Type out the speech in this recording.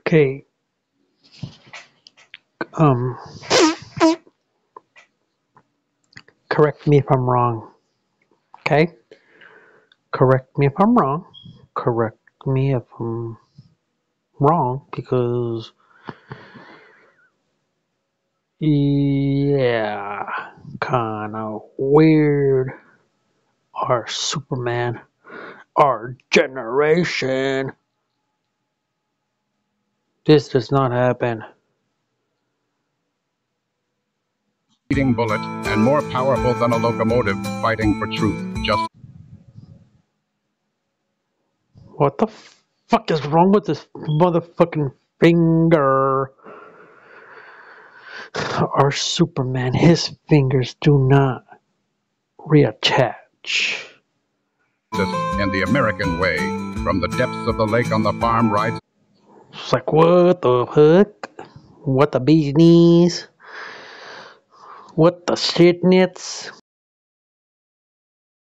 Okay. Um. Correct me if I'm wrong. Okay? Correct me if I'm wrong. Correct me if I'm wrong because. Yeah. Kinda weird. Our Superman. Our generation. This does not happen. Eating bullet and more powerful than a locomotive fighting for truth. Just What the fuck is wrong with this motherfucking finger? Our Superman, his fingers do not reattach. this in the American way. From the depths of the lake on the farm rides It's like, what the heck? What the bee's knees? What the shit nits?